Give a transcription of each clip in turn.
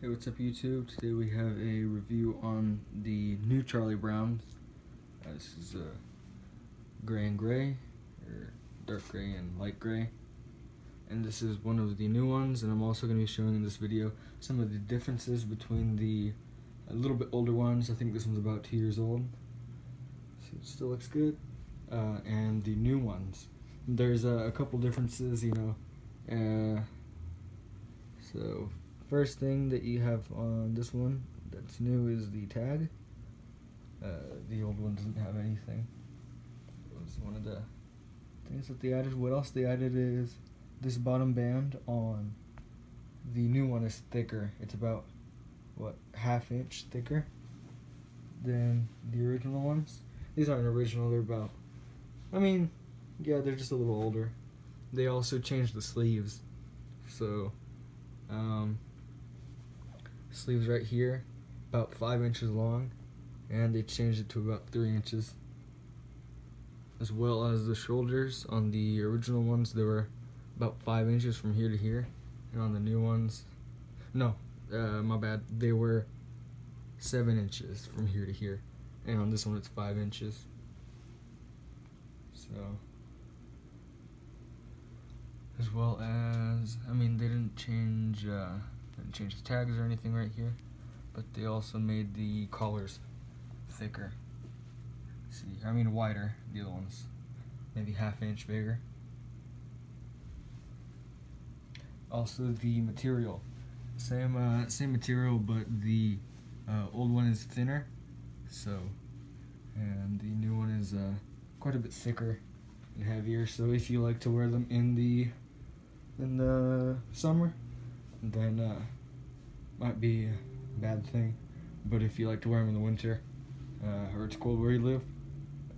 Hey, what's up YouTube? Today we have a review on the new Charlie Browns. Uh, this is uh, gray and gray, or dark gray and light gray. And this is one of the new ones, and I'm also going to be showing in this video some of the differences between the a little bit older ones. I think this one's about two years old. See, it still looks good. Uh, and the new ones. There's uh, a couple differences, you know. Uh, so first thing that you have on this one that's new is the tag. Uh, the old one doesn't have anything. It was one of the things that they added. What else they added is this bottom band on the new one is thicker. It's about what half inch thicker than the original ones. These aren't original. They're about. I mean, yeah, they're just a little older. They also changed the sleeves, so um, sleeves right here, about five inches long, and they changed it to about three inches. As well as the shoulders on the original ones, they were about five inches from here to here, and on the new ones, no, uh, my bad, they were seven inches from here to here, and on this one it's five inches. So, as well as, I mean, they didn't change. Uh, didn't change the tags or anything right here, but they also made the collars thicker. See, I mean wider. The other ones, maybe half inch bigger. Also, the material, same uh, same material, but the uh, old one is thinner. So, and the new one is uh, quite a bit thicker and heavier. So if you like to wear them in the in the summer, then uh, might be a bad thing. But if you like to wear them in the winter, uh, or it's cold where you live,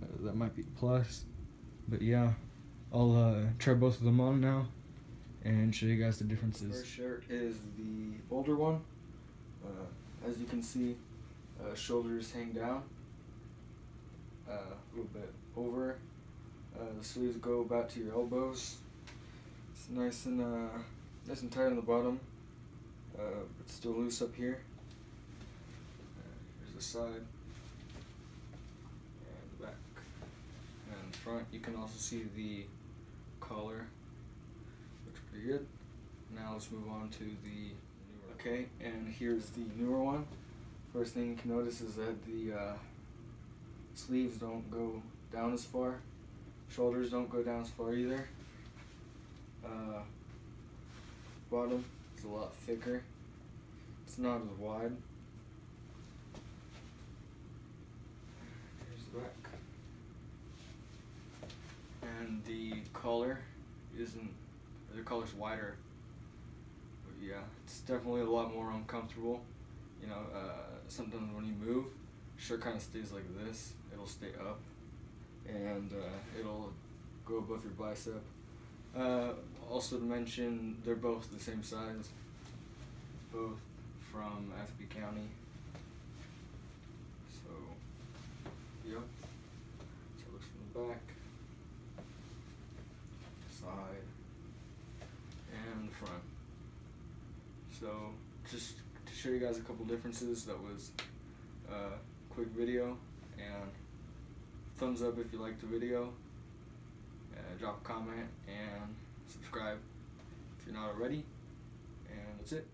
uh, that might be plus. But yeah, I'll uh, try both of them on now and show you guys the differences. First shirt is the older one. Uh, as you can see, uh, shoulders hang down uh, a little bit over. the sleeves go about to your elbows. It's nice and nice and tight on the bottom uh, but still loose up here. Here's the side and the back. And the front, you can also see the collar. Looks pretty good. Now let's move on to the newer. Okay, and here's the newer one. First thing you can notice is that the uh, sleeves don't go down as far. Shoulders don't go down as far either. Uh, bottom it's a lot thicker. It's not as wide. Here's the back. And the collar isn't, the collar's wider. But yeah, it's definitely a lot more uncomfortable. You know, uh, sometimes when you move, shirt kind of stays like this. It'll stay up and uh, it'll go above your bicep. Uh, also to mention, they're both the same size. Both from FB County. So, yep. So it looks from the back, side, and front. So, just to show you guys a couple differences, that was a quick video, and thumbs up if you liked the video Uh, drop a comment and subscribe if you're not already. And that's it.